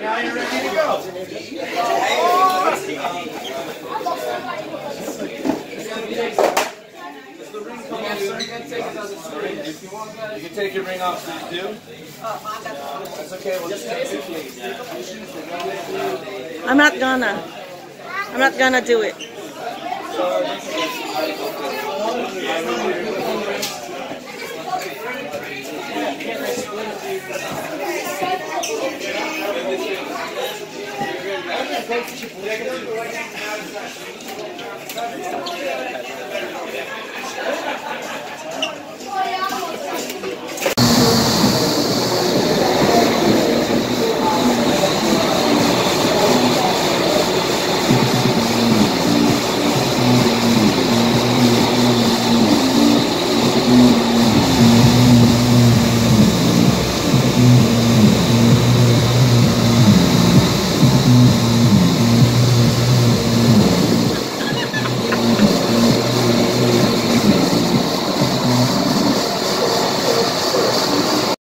Now you're ready to go. You can take your ring off, please do. That's okay. We'll just take it, please. I'm not gonna. I'm not gonna do it. Спасибо.